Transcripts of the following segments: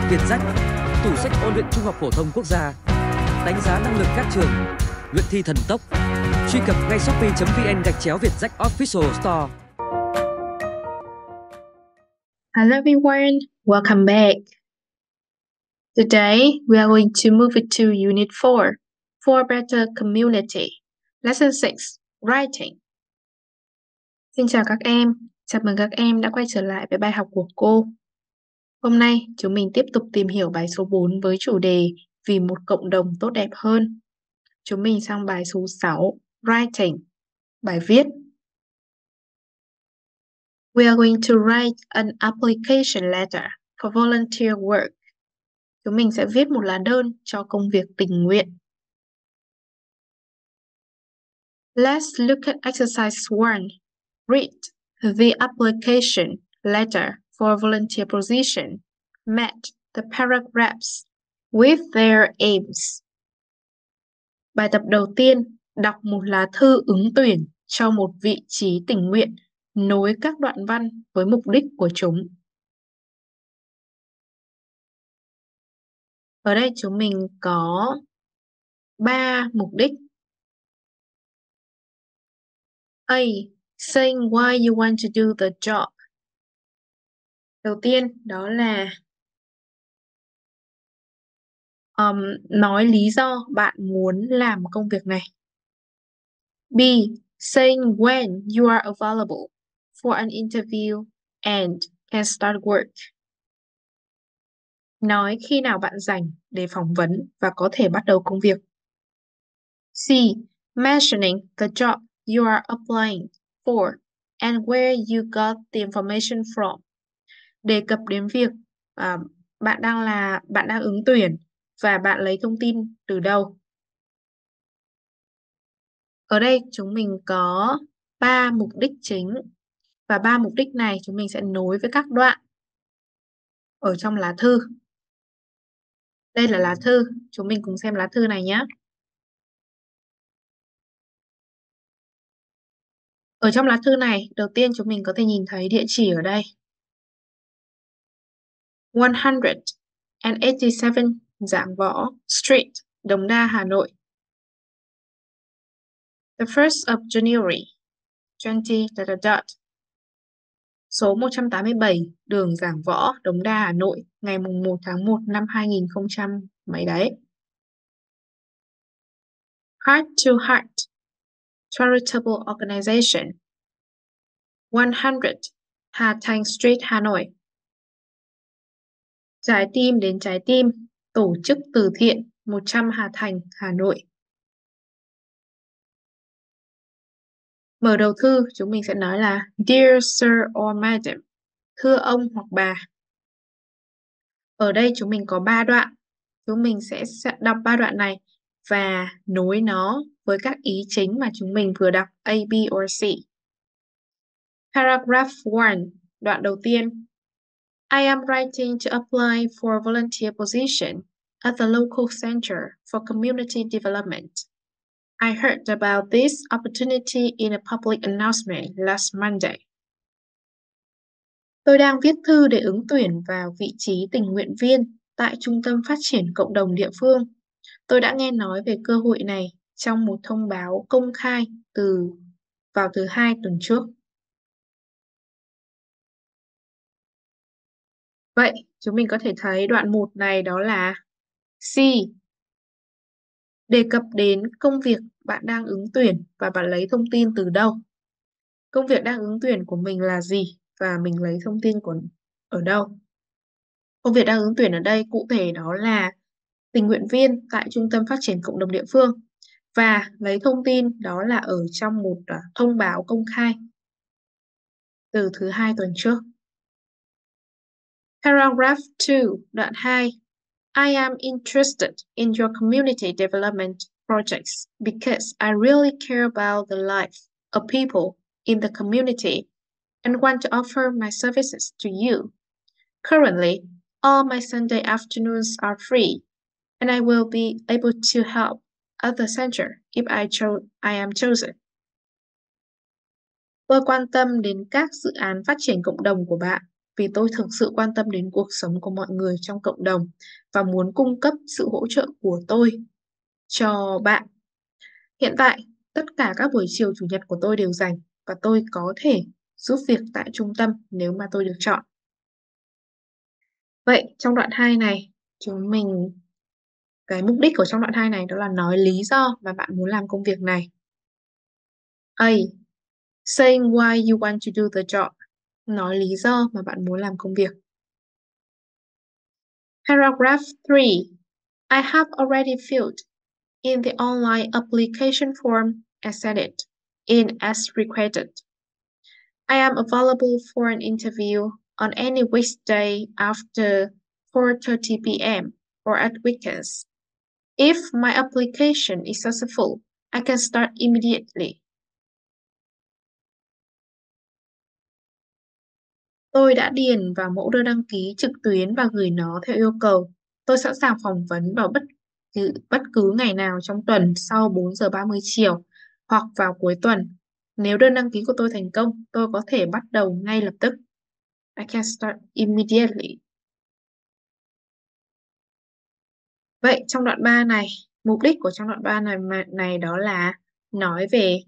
sách Việt Sách, tủ sách ôn luyện Trung học phổ thông quốc gia, đánh giá năng lực các trường, luyện thi thần tốc. Truy cập ngay shopee.vn gạch chéo Việt sách Official Store. Hello everyone, welcome back. Today we are going to move it to Unit 4, For Better Community, Lesson 6, Writing. Xin chào các em, chào mừng các em đã quay trở lại với bài học của cô. Hôm nay chúng mình tiếp tục tìm hiểu bài số 4 với chủ đề Vì một cộng đồng tốt đẹp hơn. Chúng mình sang bài số 6, Writing, bài viết. We are going to write an application letter for volunteer work. Chúng mình sẽ viết một lá đơn cho công việc tình nguyện. Let's look at exercise 1. Read the application letter for volunteer position met the paragraphs with their aims. Bài tập đầu tiên, đọc một lá thư ứng tuyển cho một vị trí tình nguyện, nối các đoạn văn với mục đích của chúng. Ở đây chúng mình có 3 mục đích. A. Saying why you want to do the job. Đầu tiên đó là um, nói lý do bạn muốn làm công việc này. B. Saying when you are available for an interview and can start work. Nói khi nào bạn rảnh để phỏng vấn và có thể bắt đầu công việc. C. Mentioning the job you are applying for and where you got the information from đề cập đến việc uh, bạn đang là bạn đang ứng tuyển và bạn lấy thông tin từ đâu. Ở đây chúng mình có ba mục đích chính và ba mục đích này chúng mình sẽ nối với các đoạn ở trong lá thư. Đây là lá thư, chúng mình cùng xem lá thư này nhé. Ở trong lá thư này, đầu tiên chúng mình có thể nhìn thấy địa chỉ ở đây. 187 Giảng Võ Street, Đống Đa, Hà Nội. The 1st of January 20 dot dot dot. Số 187 đường Giảng Võ, Đống Đa, Hà Nội, ngày mùng 1 tháng 1 năm 2000 mấy đấy. Heart to Heart Charitable Organization 100 Hà Thành Street, Hà Nội Trái tim đến trái tim, tổ chức từ thiện 100 Hà Thành, Hà Nội. Mở đầu thư, chúng mình sẽ nói là Dear Sir or Madam, thưa ông hoặc bà. Ở đây chúng mình có 3 đoạn. Chúng mình sẽ đọc 3 đoạn này và nối nó với các ý chính mà chúng mình vừa đọc A, B or C. Paragraph 1, đoạn đầu tiên. I am writing to apply for a volunteer position at the local center for community development. I heard about this opportunity in a public announcement last Monday. Tôi đang viết thư để ứng tuyển vào vị trí tình nguyện viên tại Trung tâm Phát triển Cộng đồng địa phương. Tôi đã nghe nói về cơ hội này trong một thông báo công khai từ, vào thứ hai tuần trước. Vậy, chúng mình có thể thấy đoạn 1 này đó là C. Đề cập đến công việc bạn đang ứng tuyển và bạn lấy thông tin từ đâu. Công việc đang ứng tuyển của mình là gì và mình lấy thông tin của ở đâu. Công việc đang ứng tuyển ở đây cụ thể đó là tình nguyện viên tại Trung tâm Phát triển Cộng đồng địa phương và lấy thông tin đó là ở trong một à, thông báo công khai từ thứ hai tuần trước. Paragraph 2, đoạn 2. I am interested in your community development projects because I really care about the life of people in the community and want to offer my services to you. Currently, all my Sunday afternoons are free, and I will be able to help at the center if I, cho I am chosen. Tôi quan tâm đến các dự án phát triển cộng đồng của bạn vì tôi thực sự quan tâm đến cuộc sống của mọi người trong cộng đồng và muốn cung cấp sự hỗ trợ của tôi cho bạn. Hiện tại, tất cả các buổi chiều chủ nhật của tôi đều dành và tôi có thể giúp việc tại trung tâm nếu mà tôi được chọn. Vậy trong đoạn 2 này, chúng mình cái mục đích của trong đoạn 2 này đó là nói lý do mà bạn muốn làm công việc này. A. Saying why you want to do the job. Nói lý do mà bạn muốn làm công việc. Paragraph 3. I have already filled in the online application form and sent it in as requested. I am available for an interview on any weekday after 4:30 p.m. or at weekends. If my application is successful, I can start immediately. Tôi đã điền vào mẫu đơn đăng ký trực tuyến và gửi nó theo yêu cầu. Tôi sẵn sàng phỏng vấn vào bất cứ, bất cứ ngày nào trong tuần sau 4 giờ 30 chiều hoặc vào cuối tuần. Nếu đơn đăng ký của tôi thành công, tôi có thể bắt đầu ngay lập tức. I can start immediately. Vậy trong đoạn 3 này, mục đích của trong đoạn 3 này này đó là nói về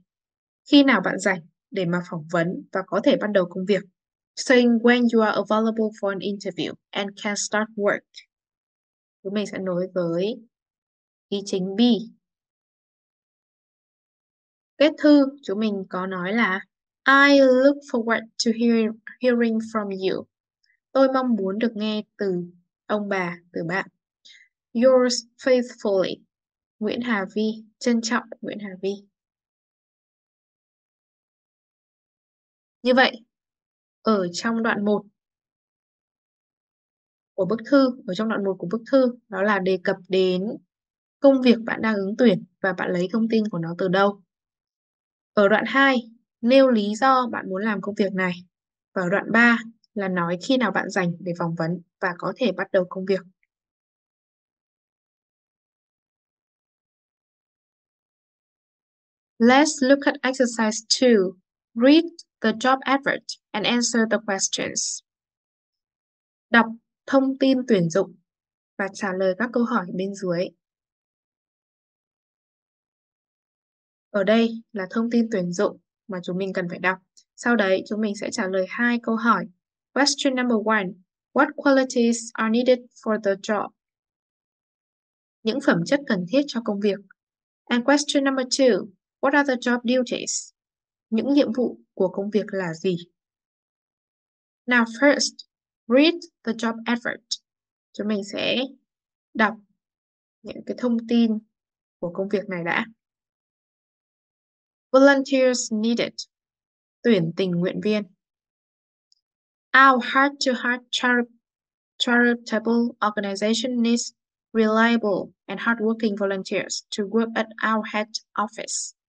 khi nào bạn rảnh để mà phỏng vấn và có thể bắt đầu công việc. Saying when you are available for an interview and can start work. Chúng mình sẽ nối với ý chính B. Kết thư chúng mình có nói là I look forward to hear, hearing from you. Tôi mong muốn được nghe từ ông bà, từ bạn. Yours faithfully. Nguyễn Hà Vi, trân trọng Nguyễn Hà Vi. Như vậy, ở trong đoạn 1 của bức thư, ở trong đoạn 1 của bức thư, đó là đề cập đến công việc bạn đang ứng tuyển và bạn lấy thông tin của nó từ đâu. Ở đoạn 2, nêu lý do bạn muốn làm công việc này. Và ở đoạn 3 là nói khi nào bạn rảnh để phỏng vấn và có thể bắt đầu công việc. Let's look at exercise 2. Read the job advert and answer the questions. Đọc thông tin tuyển dụng và trả lời các câu hỏi bên dưới. Ở đây là thông tin tuyển dụng mà chúng mình cần phải đọc. Sau đấy, chúng mình sẽ trả lời hai câu hỏi. Question number one. What qualities are needed for the job? Những phẩm chất cần thiết cho công việc. And question number two. What are the job duties? Những nhiệm vụ của công việc là gì? Now first, read the job advert. Chúng mình sẽ đọc những cái thông tin của công việc này đã. Volunteers needed. Tuyển tình nguyện viên. Our heart-to-heart charitable organization needs reliable and hardworking volunteers to work at our head office.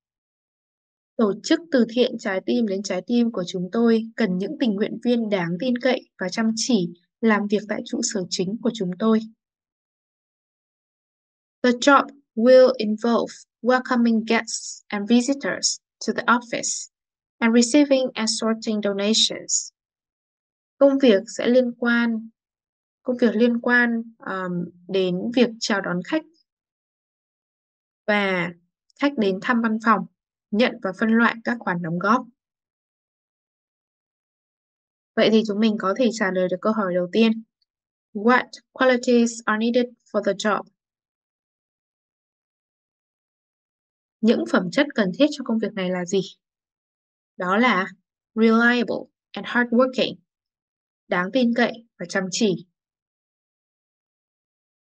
Tổ chức từ thiện trái tim đến trái tim của chúng tôi cần những tình nguyện viên đáng tin cậy và chăm chỉ làm việc tại trụ sở chính của chúng tôi. The job will involve welcoming guests and visitors to the office and receiving and sorting donations. Công việc sẽ liên quan công việc liên quan um, đến việc chào đón khách và khách đến thăm văn phòng nhận và phân loại các khoản đóng góp. Vậy thì chúng mình có thể trả lời được câu hỏi đầu tiên. What qualities are needed for the job? Những phẩm chất cần thiết cho công việc này là gì? Đó là reliable and hardworking, đáng tin cậy và chăm chỉ.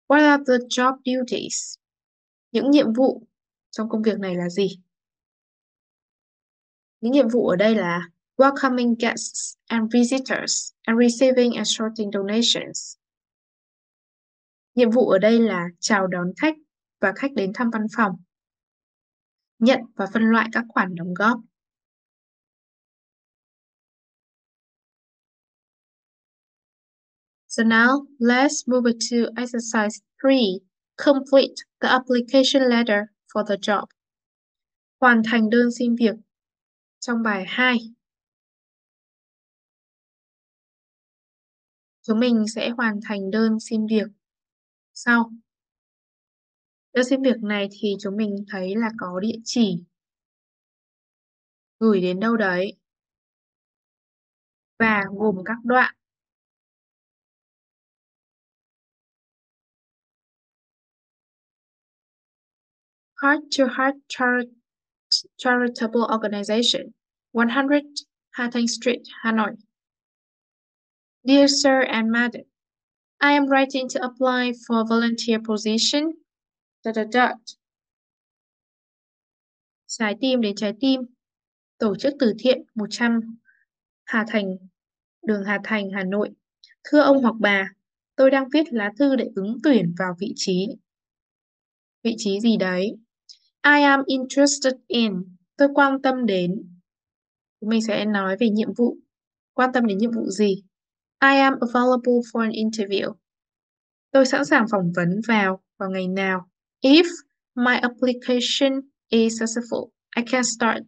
What are the job duties? Những nhiệm vụ trong công việc này là gì? Những nhiệm vụ ở đây là welcoming guests and visitors and receiving and sorting donations. Nhiệm vụ ở đây là chào đón khách và khách đến thăm văn phòng. Nhận và phân loại các khoản đóng góp. So now, let's move to exercise 3. Complete the application letter for the job. Hoàn thành đơn xin việc trong bài 2. chúng mình sẽ hoàn thành đơn xin việc. Sau. Đơn xin việc này thì chúng mình thấy là có địa chỉ. Gửi đến đâu đấy? Và gồm các đoạn. Heart to Heart Charitable Organization, 100 Hatang Street, Hanoi. Dear Sir and Madam, I am writing to apply for a volunteer position. Dot, dot, dot. Trái tim đến trái tim. Tổ chức từ thiện 100 Hà Thành, đường Hà Thành, Hà Nội. Thưa ông hoặc bà, tôi đang viết lá thư để ứng tuyển vào vị trí. Vị trí gì đấy? I am interested in. Tôi quan tâm đến. Mình sẽ nói về nhiệm vụ. Quan tâm đến nhiệm vụ gì? I am available for an interview. Tôi sẵn sàng phỏng vấn vào vào ngày nào. If my application is successful, I can start.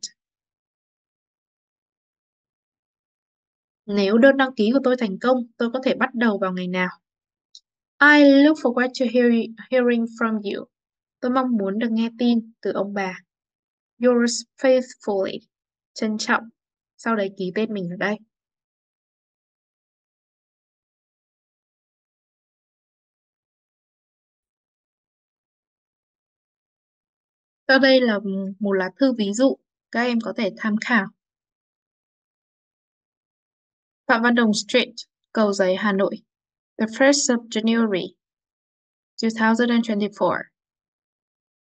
Nếu đơn đăng ký của tôi thành công, tôi có thể bắt đầu vào ngày nào. I look forward to hear, hearing from you. Tôi mong muốn được nghe tin từ ông bà. Yours faithfully. Trân trọng. Sau đấy ký tên mình ở đây. Sau đây là một lá thư ví dụ các em có thể tham khảo. Phạm Văn Đồng Street, Cầu Giấy, Hà Nội. The 1st of January 2024.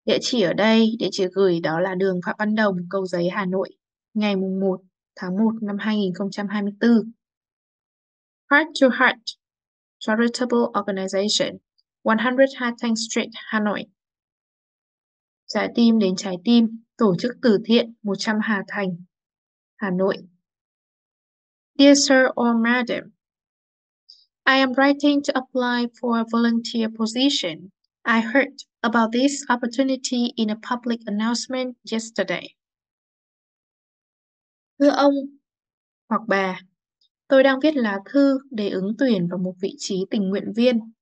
Địa chỉ ở đây, địa chỉ gửi đó là đường Phạm Văn Đồng, Cầu Giấy, Hà Nội, ngày 1 tháng 1 năm 2024. Heart to Heart Charitable Organization, 100 Hatang Street, Hà Nội. Trái tim đến trái tim, tổ chức từ thiện 100 Hà Thành, Hà Nội. Dear Sir or Madam, I am writing to apply for a volunteer position. I heard about this opportunity in a public announcement yesterday. Thưa ông hoặc bà, tôi đang viết lá thư để ứng tuyển vào một vị trí tình nguyện viên.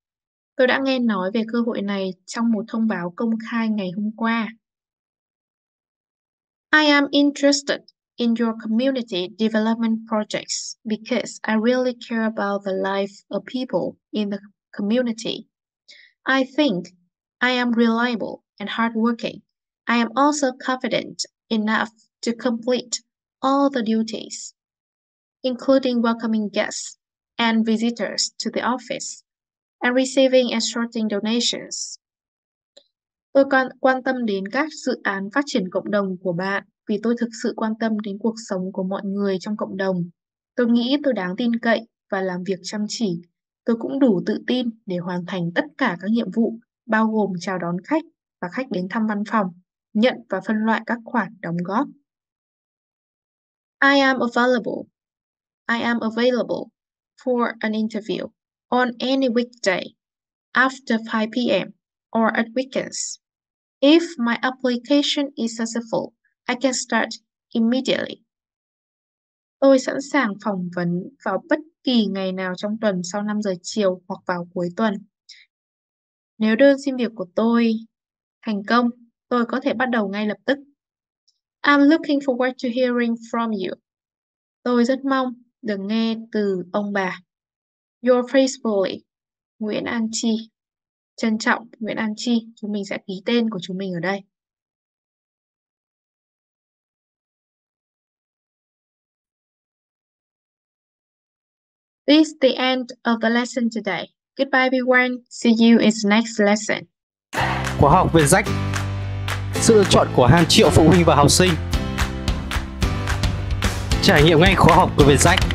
Tôi đã nghe nói về cơ hội này trong một thông báo công khai ngày hôm qua. I am interested in your community development projects because I really care about the life of people in the community. I think I am reliable and hardworking. I am also confident enough to complete all the duties, including welcoming guests and visitors to the office and receiving and sorting donations. Tôi còn quan tâm đến các dự án phát triển cộng đồng của bạn vì tôi thực sự quan tâm đến cuộc sống của mọi người trong cộng đồng. Tôi nghĩ tôi đáng tin cậy và làm việc chăm chỉ. Tôi cũng đủ tự tin để hoàn thành tất cả các nhiệm vụ, bao gồm chào đón khách và khách đến thăm văn phòng, nhận và phân loại các khoản đóng góp. I am available. I am available for an interview on any weekday after 5 p.m. or at weekends. If my application is successful, I can start immediately. Tôi sẵn sàng phỏng vấn vào bất kỳ ngày nào trong tuần sau 5 giờ chiều hoặc vào cuối tuần. Nếu đơn xin việc của tôi thành công, tôi có thể bắt đầu ngay lập tức. I'm looking forward to hearing from you. Tôi rất mong được nghe từ ông bà. Your faithfully, Nguyễn An Chi. Trân trọng, Nguyễn An Chi. Chúng mình sẽ ký tên của chúng mình ở đây. This is the end of the lesson today. Goodbye, everyone. See you in the next lesson. Khóa học về rách Sự lựa chọn của hàng triệu phụ huynh và học sinh Trải nghiệm ngay khóa học của Vietjet